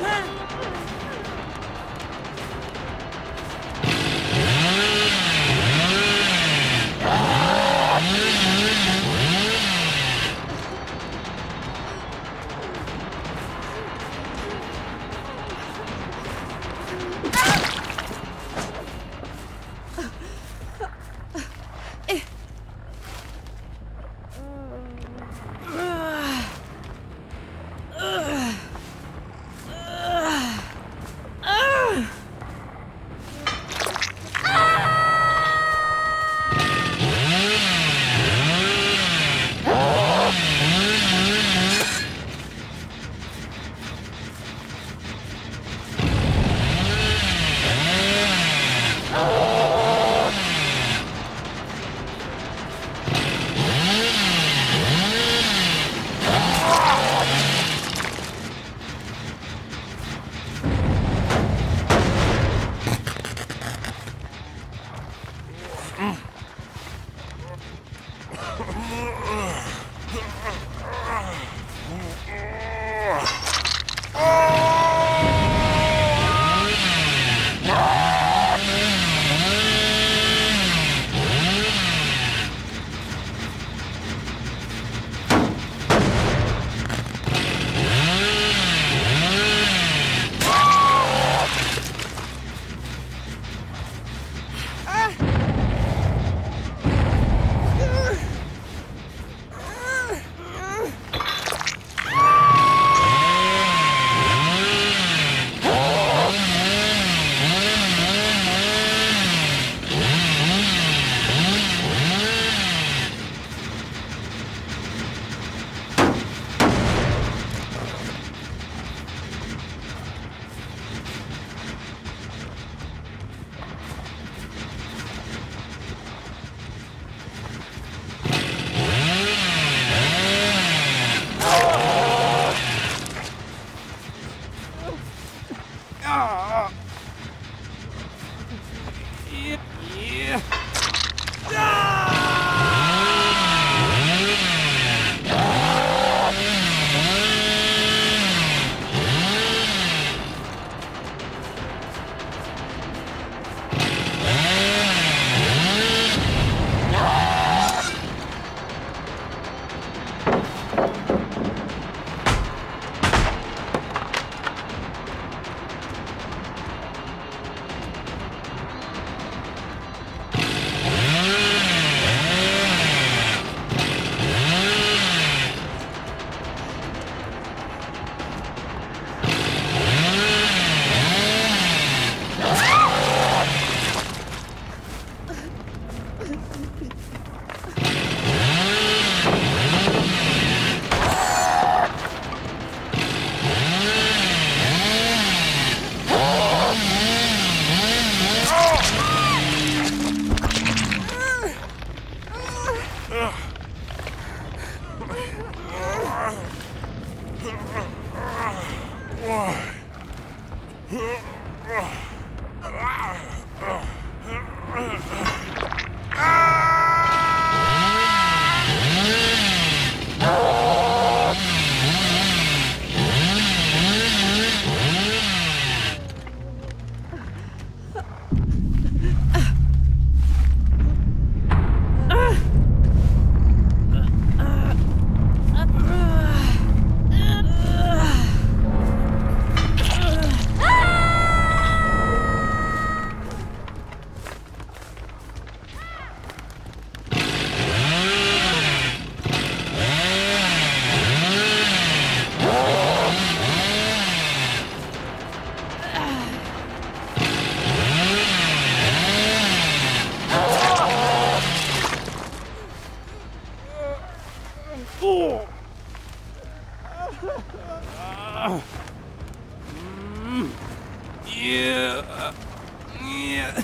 判。Yeah. yeah. Ugh. Yeah. Yeah.